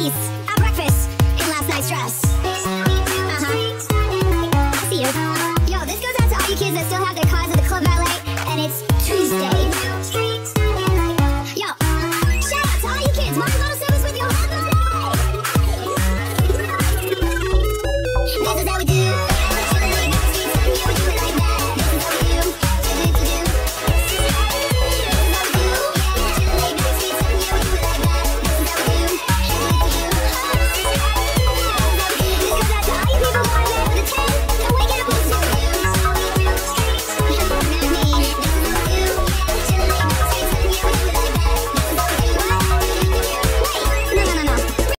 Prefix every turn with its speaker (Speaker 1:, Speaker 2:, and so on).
Speaker 1: piece breakfast in last night's dress. Uh-huh. See you. Yo, this goes out to all you kids that still have their cars at the club ballet, and it's